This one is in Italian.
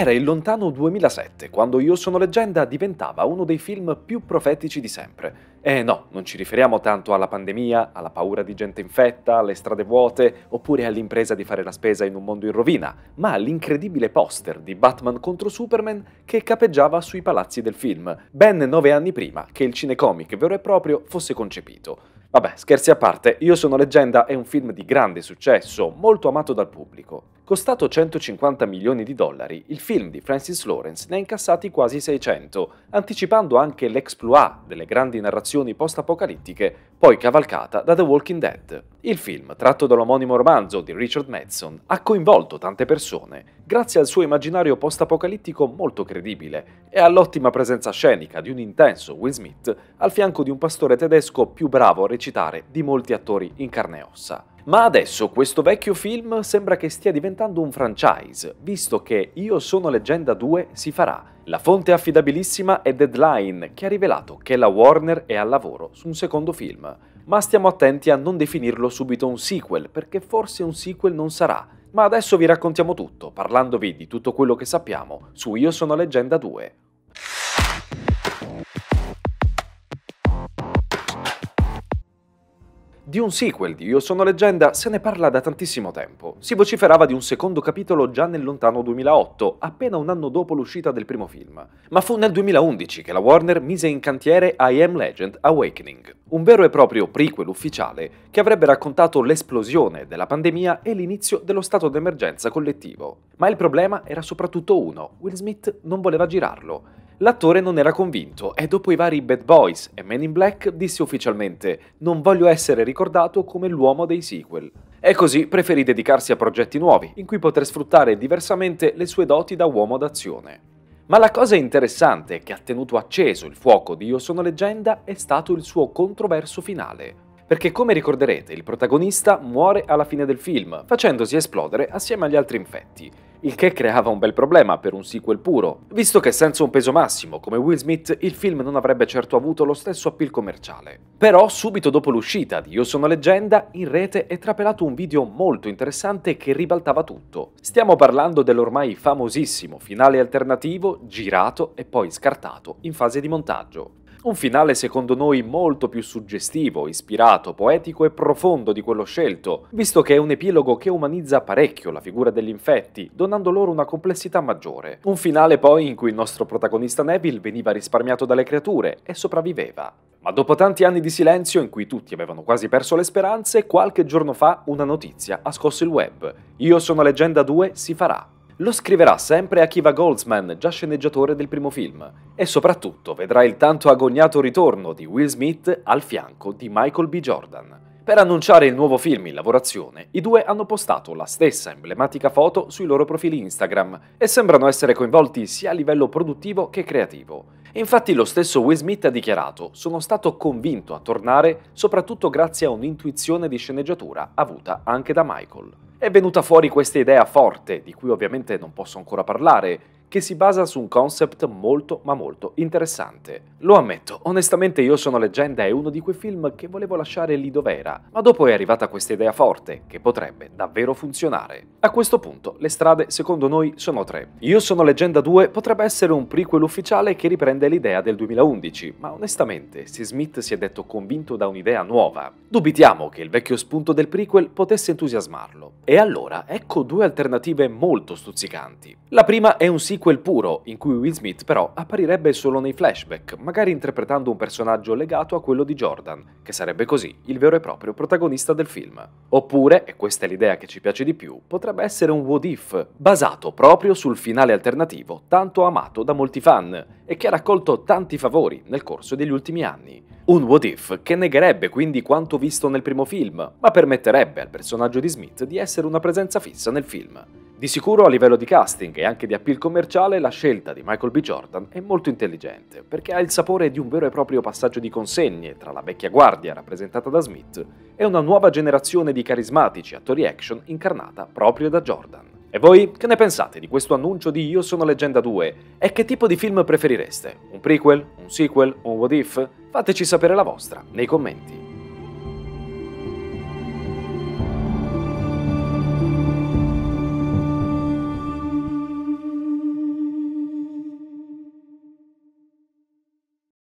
Era il lontano 2007, quando Io sono leggenda diventava uno dei film più profetici di sempre. E no, non ci riferiamo tanto alla pandemia, alla paura di gente infetta, alle strade vuote, oppure all'impresa di fare la spesa in un mondo in rovina, ma all'incredibile poster di Batman contro Superman che capeggiava sui palazzi del film, ben nove anni prima che il cinecomic vero e proprio fosse concepito. Vabbè, scherzi a parte, Io sono leggenda è un film di grande successo, molto amato dal pubblico. Costato 150 milioni di dollari, il film di Francis Lawrence ne ha incassati quasi 600, anticipando anche l'exploit delle grandi narrazioni post-apocalittiche, poi cavalcata da The Walking Dead. Il film, tratto dall'omonimo romanzo di Richard Madson, ha coinvolto tante persone, grazie al suo immaginario post-apocalittico molto credibile e all'ottima presenza scenica di un intenso Will Smith al fianco di un pastore tedesco più bravo a recitare di molti attori in carne e ossa. Ma adesso questo vecchio film sembra che stia diventando un franchise, visto che Io sono leggenda 2 si farà. La fonte affidabilissima è Deadline, che ha rivelato che la Warner è al lavoro su un secondo film. Ma stiamo attenti a non definirlo subito un sequel, perché forse un sequel non sarà. Ma adesso vi raccontiamo tutto, parlandovi di tutto quello che sappiamo su Io sono leggenda 2. Di un sequel di Io sono leggenda se ne parla da tantissimo tempo. Si vociferava di un secondo capitolo già nel lontano 2008, appena un anno dopo l'uscita del primo film. Ma fu nel 2011 che la Warner mise in cantiere I Am Legend Awakening, un vero e proprio prequel ufficiale che avrebbe raccontato l'esplosione della pandemia e l'inizio dello stato d'emergenza collettivo. Ma il problema era soprattutto uno, Will Smith non voleva girarlo. L'attore non era convinto e dopo i vari Bad Boys e Men in Black disse ufficialmente non voglio essere ricordato come l'uomo dei sequel. E così preferì dedicarsi a progetti nuovi, in cui poter sfruttare diversamente le sue doti da uomo d'azione. Ma la cosa interessante che ha tenuto acceso il fuoco di Io sono leggenda è stato il suo controverso finale. Perché come ricorderete il protagonista muore alla fine del film, facendosi esplodere assieme agli altri infetti, il che creava un bel problema per un sequel puro, visto che senza un peso massimo come Will Smith il film non avrebbe certo avuto lo stesso appeal commerciale. Però subito dopo l'uscita di Io sono leggenda, in rete è trapelato un video molto interessante che ribaltava tutto. Stiamo parlando dell'ormai famosissimo finale alternativo girato e poi scartato in fase di montaggio. Un finale secondo noi molto più suggestivo, ispirato, poetico e profondo di quello scelto, visto che è un epilogo che umanizza parecchio la figura degli infetti, donando loro una complessità maggiore. Un finale poi in cui il nostro protagonista Neville veniva risparmiato dalle creature e sopravviveva. Ma dopo tanti anni di silenzio in cui tutti avevano quasi perso le speranze, qualche giorno fa una notizia ha scosso il web. Io sono leggenda 2 si farà. Lo scriverà sempre Akiva Goldsman, già sceneggiatore del primo film, e soprattutto vedrà il tanto agognato ritorno di Will Smith al fianco di Michael B. Jordan. Per annunciare il nuovo film in lavorazione, i due hanno postato la stessa emblematica foto sui loro profili Instagram e sembrano essere coinvolti sia a livello produttivo che creativo. Infatti lo stesso Will Smith ha dichiarato sono stato convinto a tornare soprattutto grazie a un'intuizione di sceneggiatura avuta anche da Michael. È venuta fuori questa idea forte, di cui ovviamente non posso ancora parlare, che si basa su un concept molto ma molto interessante. Lo ammetto, onestamente Io sono leggenda è uno di quei film che volevo lasciare lì dove era, ma dopo è arrivata questa idea forte, che potrebbe davvero funzionare. A questo punto le strade secondo noi sono tre. Io sono leggenda 2 potrebbe essere un prequel ufficiale che riprende l'idea del 2011, ma onestamente se Smith si è detto convinto da un'idea nuova, dubitiamo che il vecchio spunto del prequel potesse entusiasmarlo. E allora ecco due alternative molto stuzzicanti. La prima è un sequel sequel puro, in cui Will Smith però apparirebbe solo nei flashback, magari interpretando un personaggio legato a quello di Jordan, che sarebbe così il vero e proprio protagonista del film. Oppure, e questa è l'idea che ci piace di più, potrebbe essere un what if, basato proprio sul finale alternativo tanto amato da molti fan e che ha raccolto tanti favori nel corso degli ultimi anni. Un what if che negherebbe quindi quanto visto nel primo film, ma permetterebbe al personaggio di Smith di essere una presenza fissa nel film. Di sicuro a livello di casting e anche di appeal commerciale la scelta di Michael B. Jordan è molto intelligente, perché ha il sapore di un vero e proprio passaggio di consegne tra la vecchia guardia rappresentata da Smith e una nuova generazione di carismatici attori action incarnata proprio da Jordan. E voi che ne pensate di questo annuncio di Io sono leggenda 2? E che tipo di film preferireste? Un prequel? Un sequel? Un what if? Fateci sapere la vostra nei commenti.